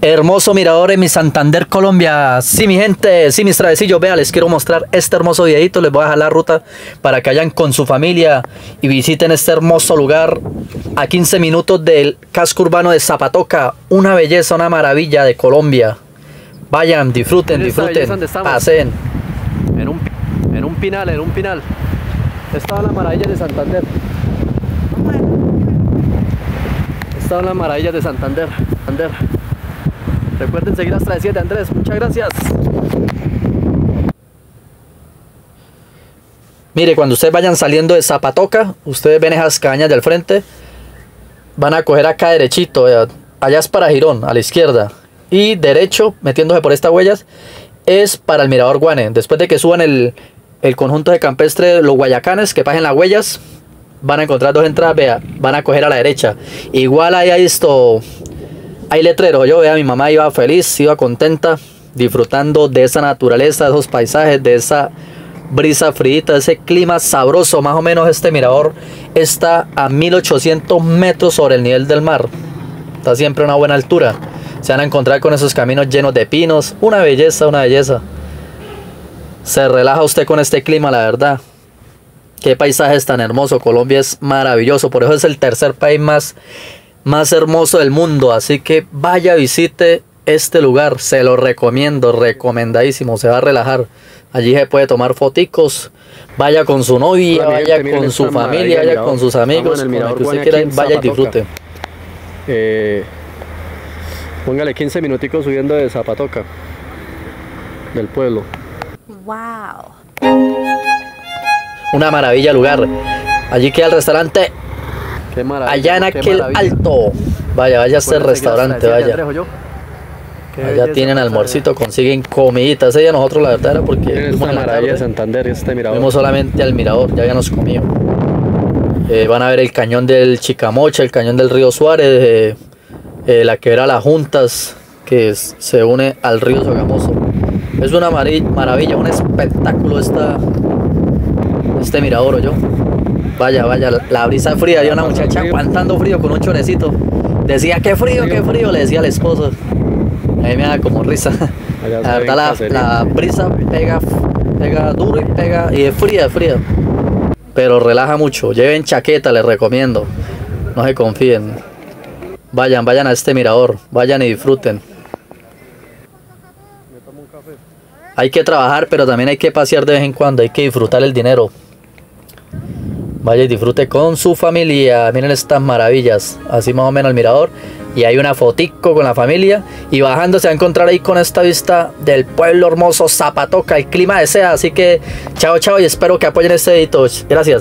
Hermoso mirador en mi Santander, Colombia. Sí, mi gente, sí, mis travecillos. Vea, les quiero mostrar este hermoso videito. Les voy a dejar la ruta para que vayan con su familia y visiten este hermoso lugar a 15 minutos del casco urbano de Zapatoca. Una belleza, una maravilla de Colombia. Vayan, disfruten, disfruten, pasen. En un, en un pinal, en un pinal. Esta es la maravilla de Santander. Esta es la maravilla de Santander. Santander. Recuerden seguir travesías de Andrés. Muchas gracias. Mire, cuando ustedes vayan saliendo de Zapatoca, ustedes ven esas cañas del frente, van a coger acá derechito, allá es para Girón, a la izquierda, y derecho, metiéndose por estas huellas, es para el Mirador Guane. Después de que suban el, el conjunto de campestre, los Guayacanes, que pasen las huellas, van a encontrar dos entradas, vea, van a coger a la derecha. Igual ahí hay esto, hay letrero, yo vea, mi mamá iba feliz, iba contenta, disfrutando de esa naturaleza, de esos paisajes, de esa brisa frita, ese clima sabroso. Más o menos este mirador está a 1800 metros sobre el nivel del mar. Está siempre a una buena altura. Se van a encontrar con esos caminos llenos de pinos. Una belleza, una belleza. Se relaja usted con este clima, la verdad. Qué paisaje es tan hermoso. Colombia es maravilloso. Por eso es el tercer país más más hermoso del mundo. Así que vaya, visite este lugar. Se lo recomiendo, recomendadísimo. Se va a relajar. Allí se puede tomar foticos. Vaya con su novia, vaya con su familia, vaya con sus amigos, con el que usted quiera, vaya y disfrute. Eh, póngale 15 minuticos subiendo de Zapatoca, del pueblo. Wow. Una maravilla lugar. Allí queda el restaurante Allá en aquel alto. Vaya, vaya a este restaurante, vaya. Allá tienen almuercito, consiguen comiditas. Ella nosotros la verdad era porque fuimos maravilla de Santander este mirador. Fuimos solamente al mirador, ya habíamos comido. Eh, van a ver el cañón del Chicamocha, el cañón del río Suárez, eh, eh, la que era las Juntas, que se une al río Sogamoso. Es una maravilla, un espectáculo esta, este mirador, yo. Vaya, vaya, la brisa fría. Había una muchacha aguantando frío con un chorecito. Decía, qué frío, qué frío, le decía al esposo. A mí me da como risa. La verdad, la, brisa pega, pega duro y pega, y es fría, es fría. Pero relaja mucho. Lleven chaqueta, les recomiendo. No se confíen. Vayan, vayan a este mirador. Vayan y disfruten. Hay que trabajar, pero también hay que pasear de vez en cuando. Hay que disfrutar el dinero. Vaya y disfrute con su familia. Miren estas maravillas. Así más o menos el mirador. Y hay una fotico con la familia. Y bajando se va a encontrar ahí con esta vista del pueblo hermoso Zapatoca. El clima desea. Así que chao, chao. Y espero que apoyen este edito. Gracias.